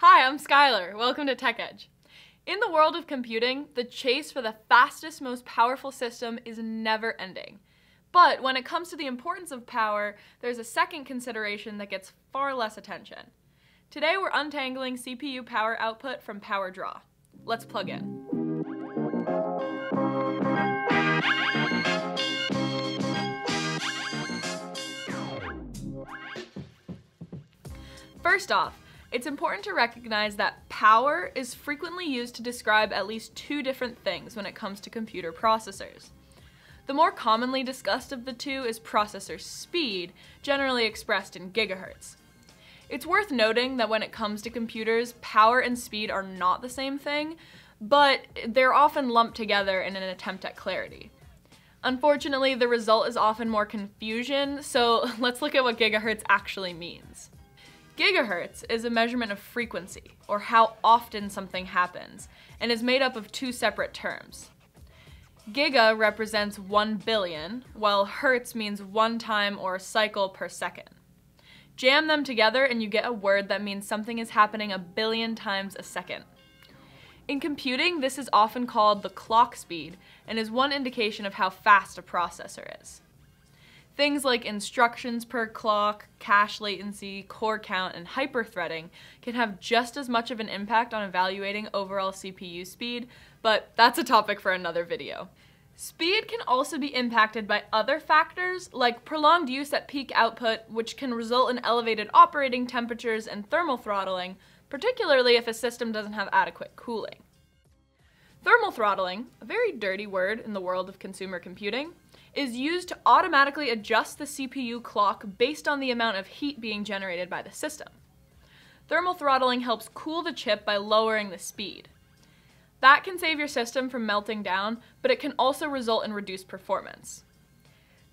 Hi, I'm Skylar. Welcome to Tech Edge. In the world of computing, the chase for the fastest, most powerful system is never ending. But when it comes to the importance of power, there's a second consideration that gets far less attention. Today we're untangling CPU power output from power draw. Let's plug in. First off, it's important to recognize that power is frequently used to describe at least two different things when it comes to computer processors. The more commonly discussed of the two is processor speed, generally expressed in gigahertz. It's worth noting that when it comes to computers, power and speed are not the same thing, but they're often lumped together in an attempt at clarity. Unfortunately, the result is often more confusion, so let's look at what gigahertz actually means. Gigahertz is a measurement of frequency, or how often something happens, and is made up of two separate terms. Giga represents 1 billion, while hertz means one time or cycle per second. Jam them together and you get a word that means something is happening a billion times a second. In computing, this is often called the clock speed and is one indication of how fast a processor is. Things like instructions per clock, cache latency, core count, and hyperthreading can have just as much of an impact on evaluating overall CPU speed, but that's a topic for another video. Speed can also be impacted by other factors, like prolonged use at peak output, which can result in elevated operating temperatures and thermal throttling, particularly if a system doesn't have adequate cooling. Thermal throttling, a very dirty word in the world of consumer computing, is used to automatically adjust the CPU clock based on the amount of heat being generated by the system. Thermal throttling helps cool the chip by lowering the speed. That can save your system from melting down, but it can also result in reduced performance.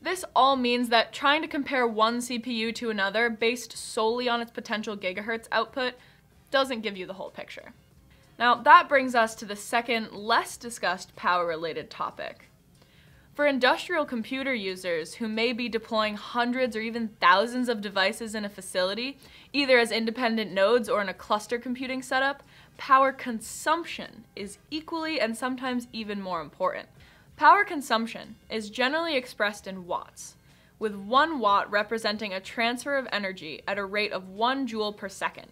This all means that trying to compare one CPU to another based solely on its potential gigahertz output doesn't give you the whole picture. Now that brings us to the second, less discussed power-related topic, for industrial computer users who may be deploying hundreds or even thousands of devices in a facility, either as independent nodes or in a cluster computing setup, power consumption is equally and sometimes even more important. Power consumption is generally expressed in watts, with 1 watt representing a transfer of energy at a rate of 1 joule per second.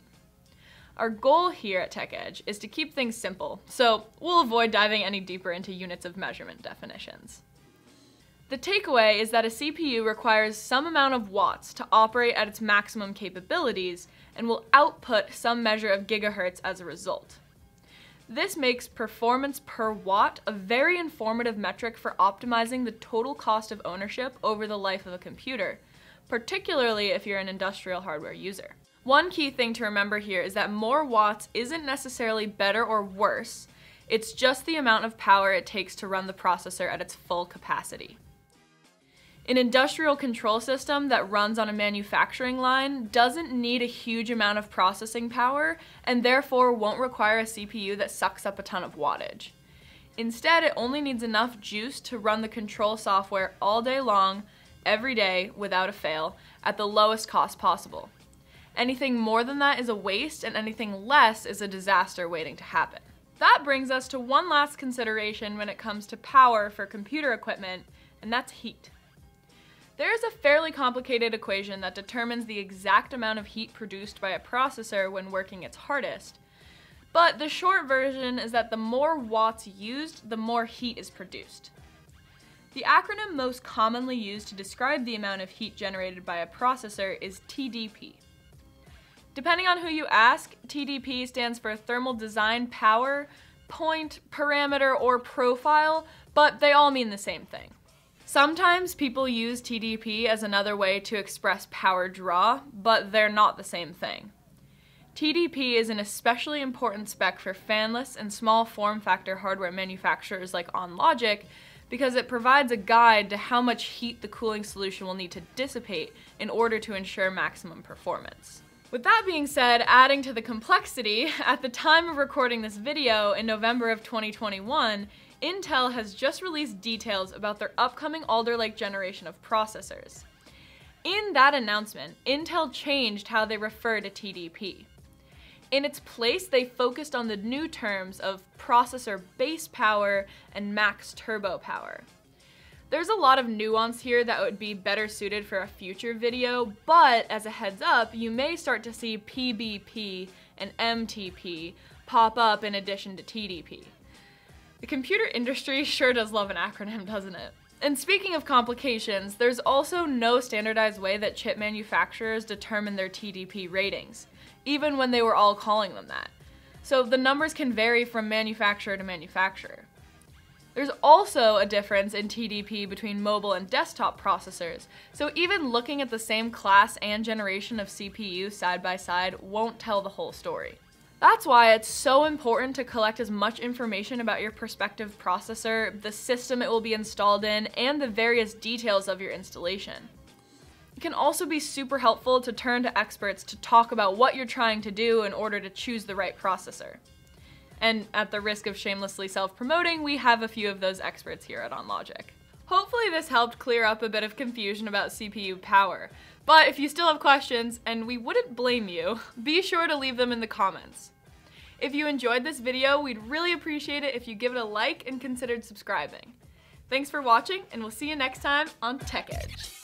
Our goal here at TechEdge is to keep things simple, so we'll avoid diving any deeper into units of measurement definitions. The takeaway is that a CPU requires some amount of watts to operate at its maximum capabilities and will output some measure of gigahertz as a result. This makes performance per watt a very informative metric for optimizing the total cost of ownership over the life of a computer, particularly if you're an industrial hardware user. One key thing to remember here is that more watts isn't necessarily better or worse, it's just the amount of power it takes to run the processor at its full capacity. An industrial control system that runs on a manufacturing line doesn't need a huge amount of processing power and therefore won't require a CPU that sucks up a ton of wattage. Instead, it only needs enough juice to run the control software all day long, every day, without a fail, at the lowest cost possible. Anything more than that is a waste, and anything less is a disaster waiting to happen. That brings us to one last consideration when it comes to power for computer equipment, and that's heat. There is a fairly complicated equation that determines the exact amount of heat produced by a processor when working its hardest. But the short version is that the more watts used, the more heat is produced. The acronym most commonly used to describe the amount of heat generated by a processor is TDP. Depending on who you ask, TDP stands for Thermal Design Power, Point, Parameter, or Profile, but they all mean the same thing. Sometimes people use TDP as another way to express power draw, but they're not the same thing. TDP is an especially important spec for fanless and small form factor hardware manufacturers like OnLogic because it provides a guide to how much heat the cooling solution will need to dissipate in order to ensure maximum performance. With that being said, adding to the complexity, at the time of recording this video in November of 2021, Intel has just released details about their upcoming Alder Lake generation of processors. In that announcement, Intel changed how they refer to TDP. In its place, they focused on the new terms of processor base power and max turbo power. There's a lot of nuance here that would be better suited for a future video, but as a heads up, you may start to see PBP and MTP pop up in addition to TDP. The computer industry sure does love an acronym, doesn't it? And speaking of complications, there's also no standardized way that chip manufacturers determine their TDP ratings, even when they were all calling them that. So the numbers can vary from manufacturer to manufacturer. There's also a difference in TDP between mobile and desktop processors, so even looking at the same class and generation of CPU side by side won't tell the whole story. That's why it's so important to collect as much information about your prospective processor, the system it will be installed in, and the various details of your installation. It can also be super helpful to turn to experts to talk about what you're trying to do in order to choose the right processor. And at the risk of shamelessly self-promoting, we have a few of those experts here at OnLogic. Hopefully this helped clear up a bit of confusion about CPU power. But if you still have questions, and we wouldn't blame you, be sure to leave them in the comments. If you enjoyed this video, we'd really appreciate it if you give it a like and considered subscribing. Thanks for watching, and we'll see you next time on Tech Edge.